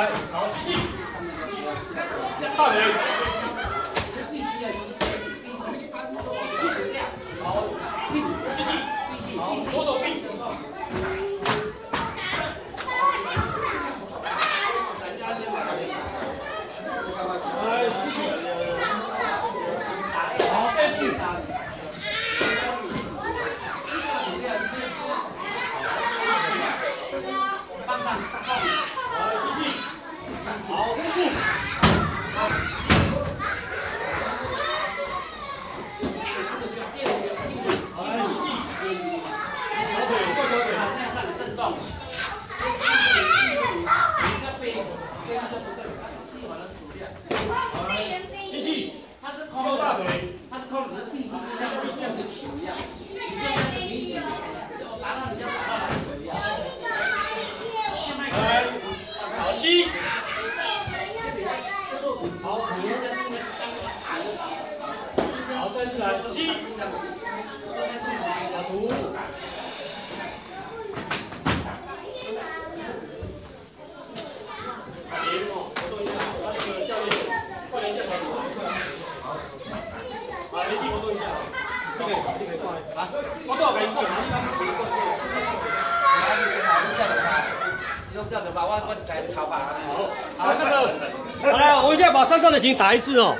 好，继续。一打人，这力气啊，就是比什么一般都强很多呀。好，继续，继续，继续，多多练。哎，继续，继续，继续，好，再练，再练。我放上。来，起！来，走！啊！你，好，你，我。这样子，你这样子，我我。好，好，那个，了，我们现在把身上的琴打一次哦。